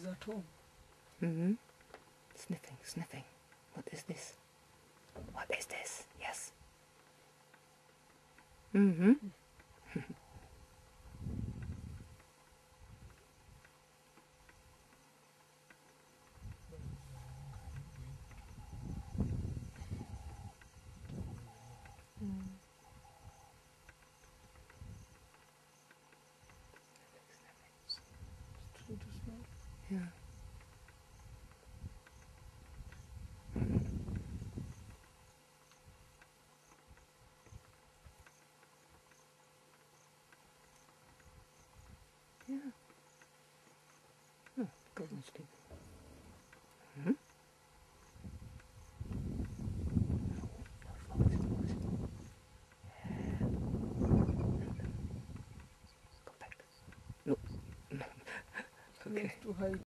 He's at home. hmm Sniffing, sniffing. What is this? What is this? Yes. Mm-hmm. Try to smell. Yeah. Yeah. Golden sleep. Hmm? Go back. No. He wants to hide.